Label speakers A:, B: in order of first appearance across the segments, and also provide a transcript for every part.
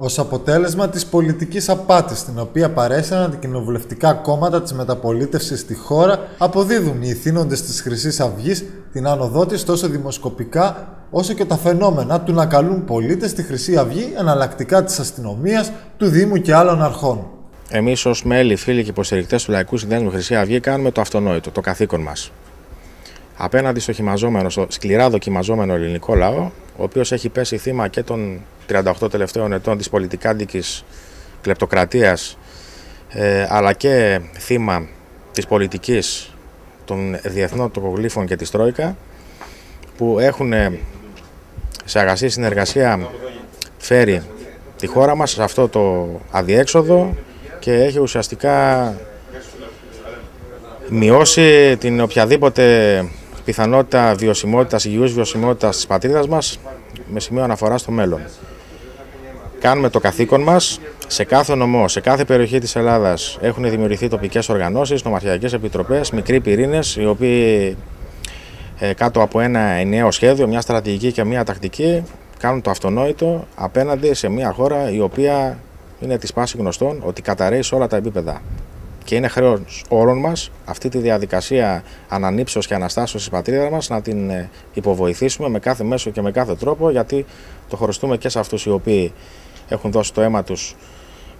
A: Ως αποτέλεσμα της πολιτικής απάτης την οποία παρέσαναν τα κοινοβουλευτικά κόμματα της μεταπολίτευσης στη χώρα αποδίδουν οι ηθήνοντες της χρυσής αυγής την άνοδό της τόσο δημοσκοπικά όσο και τα φαινόμενα του να καλούν πολίτες στη Χρυσή Αυγή εναλλακτικά της αστυνομίας, του Δήμου και άλλων αρχών.
B: Εμείς, ως μέλη, φίλοι και υποστηρικτές του Λαϊκού Συνδέσμου Χρυσή Αυγή, κάνουμε το αυτονόητο, το καθήκον μας. Απέναντι στο χυμαζόμενο, στο σκληρά δοκιμαζόμενο ελληνικό λαό, ο οποίος έχει πέσει θύμα και των 38 τελευταίων ετών της πολιτικάντικης κλεπτοκρατίας, ε, αλλά και θύμα της πολιτικής των διεθνών τοπογλήφων και της Τρόικα που έχουν σε αγαστή συνεργασία φέρει τη χώρα μας σε αυτό το αδιέξοδο και έχει ουσιαστικά μειώσει την οποιαδήποτε πιθανότητα βιωσιμότητας, υγιούς βιωσιμότητας της πατρίδας μας με σημείο αναφορά στο μέλλον. Κάνουμε το καθήκον μας. Σε κάθε νομό, σε κάθε περιοχή της Ελλάδας έχουν δημιουργηθεί τοπικές οργανώσεις, νομαρχιακές επιτροπές, μικροί πυρήνες, οι οποίοι ε, κάτω από ένα ενιαίο σχέδιο, μια στρατηγική και μια τακτική κάνουν το αυτονόητο απέναντι σε μια χώρα η οποία είναι της πάσης γνωστών ότι καταραίει σε όλα τα επίπεδα. Και είναι χρέος όλων μας αυτή τη διαδικασία ανανύψεως και αναστάσεως της πατρίδα μας να την ε, υποβοηθήσουμε με κάθε μέσο και με κάθε τρόπο, γιατί το χωριστούμε και σε αυτούς οι οποίοι έχουν δώσει το αίμα τους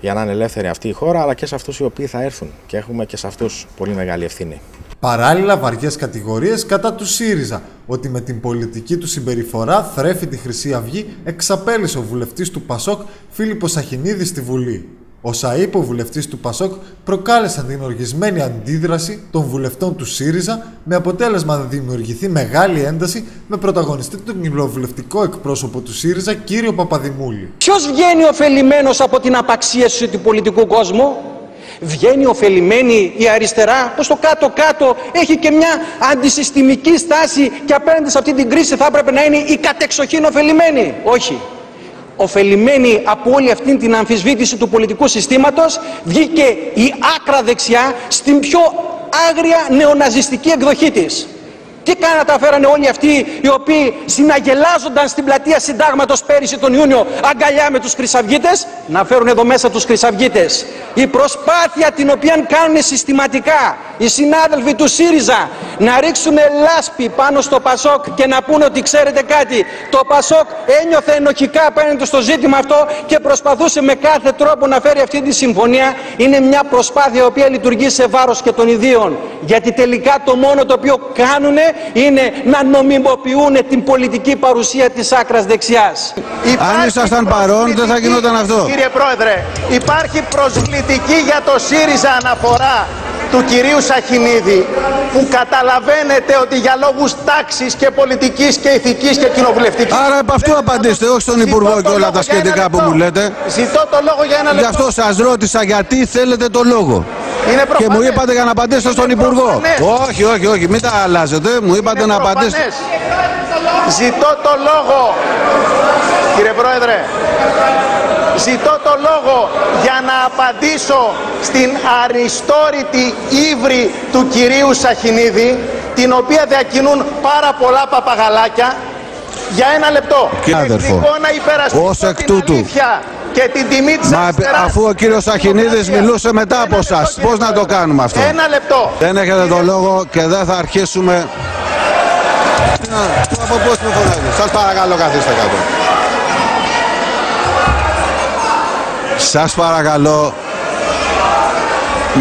B: για να είναι ελεύθερη αυτή η χώρα, αλλά και σε αυτούς οι οποίοι θα έρθουν. Και έχουμε και σε αυτούς πολύ μεγάλη ευθύνη.
A: Παράλληλα, βαριές κατηγορίες κατά του ΣΥΡΙΖΑ ότι με την πολιτική του συμπεριφορά θρέφει τη Χρυσή Αυγή εξαπέλυσε ο βουλευτής του ΠΑΣΟΚ Φίλιππος Αχινίδης στη Βουλή. Ο ΣΑΙΠ, ο βουλευτής του ΠΑΣΟΚ, προκάλεσαν την οργισμένη αντίδραση των βουλευτών του ΣΥΡΙΖΑ με αποτέλεσμα να δημιουργηθεί μεγάλη ένταση με πρωταγωνιστή τον κοινοβουλευτικό εκπρόσωπο του ΣΥΡΙΖΑ, κύριο Παπαδημούλη.
C: Ποιος βγαίνει ωφελημένος από την απαξίωση του πολιτικού κόσμου, βγαίνει ωφελημένη η αριστερά; Που στο κάτω-κάτω έχει και μια αντισυστημική στάση και απέναντι σε αυτή την κρίση θα έπρεπε να είναι η κατεξοχήν ωφελημένη. Όχι. Ωφελημένη από όλη αυτή την αμφισβήτηση του πολιτικού συστήματος βγήκε η άκρα δεξιά στην πιο άγρια νεοναζιστική εκδοχή της. Τι κάνατε φέρανε όλοι αυτοί οι οποίοι συναγελάζονταν στην πλατεία συντάγματος πέρυσι τον Ιούνιο αγκαλιά με τους Χρυσαυγίτες, να φέρουν εδώ μέσα τους Χρυσαυγίτες. Η προσπάθεια την οποία κάνουν συστηματικά οι συνάδελφοι του ΣΥΡΙΖΑ να ρίξουν λάσπη πάνω στο Πασόκ και να πούνε ότι ξέρετε κάτι, το Πασόκ ένιωθε ενοχικά απέναντι στο ζήτημα αυτό και προσπαθούσε με κάθε τρόπο να φέρει αυτή τη συμφωνία. Είναι μια προσπάθεια η οποία λειτουργεί σε βάρος και των ιδίων. Γιατί τελικά το μόνο το οποίο κάνουν είναι να νομιμοποιούν την πολιτική παρουσία της άκρας δεξιάς.
D: Αν ήσασταν παρόν δεν θα γινόταν αυτό.
E: Κύριε Πρόεδρε, υπάρχει προσβλητική για το ΣΥΡΙΖΑ αναφορά του κυρίου Σαχινίδη που καταλαβαίνετε ότι για λόγους τάξης και πολιτικής και ηθικής και κοινοβουλευτικής
D: Άρα επ' αυτού απαντήστε, όχι στον Υπουργό και όλα τα σχετικά που μου λέτε.
E: Ζητώ το λόγο για ένα λεπτό.
D: Γι' αυτό σας ρώτησα γιατί θέλετε το λόγο.
E: Είναι
D: Και μου είπατε για να απαντήσετε στον Υπουργό. Όχι, όχι, όχι, μην τα αλλάζετε. Μου είπατε να απαντήσετε.
E: Ζητώ το λόγο, κύριε Πρόεδρε, ζητώ το λόγο για να απαντήσω στην αριστόρητη ύβρη του κυρίου Σαχινίδη, την οποία διακινούν πάρα πολλά παπαγαλάκια, για ένα λεπτό.
D: Κύριε αδερφό,
E: να υπερασπιστώ
D: ως εκ
E: την
D: τούτου,
E: αλήθεια και την τιμή της
D: Μα
E: αριστεράς.
D: αφού ο κύριος Αχινίδης μιλούσε μετά από
E: λεπτό,
D: εσάς,
E: κύριε
D: πώς να το
E: Πρόεδρε.
D: κάνουμε αυτό;
E: Ένα λεπτό.
D: Δεν έχετε το λόγο και δεν θα αρχίσουμε... Τι να- Από πώς με φωνάζετε. Σας παρακαλώ καθίστε κάτω. Σας παρακαλώ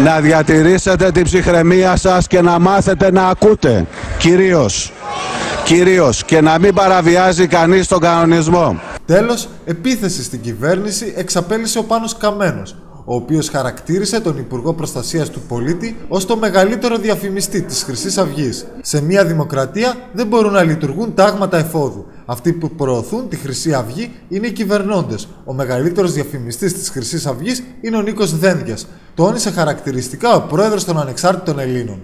D: να διατηρήσετε την ψυχραιμία σας και να μάθετε να ακούτε. Κυρίως. Κυρίως. Και να μην παραβιάζει κανείς τον κανονισμό.
A: Τέλος, επίθεση στην κυβέρνηση εξαπέλυσε ο Πάνος Καμένος, ο οποίος χαρακτήρισε τον Υπουργό Προστασίας του Πολίτη ως το μεγαλύτερο διαφημιστή της Χρυσής Αυγής. Σε μια δημοκρατία δεν μπορούν να λειτουργούν τάγματα εφόδου. Αυτοί που προωθούν τη Χρυσή Αυγή είναι οι κυβερνώντες. Ο μεγαλύτερος διαφημιστής της Χρυσής Αυγής είναι ο Νίκος Δένδιας. Τόνισε χαρακτηριστικά ο πρόεδρος των Ανεξάρτητων Ελλήνων.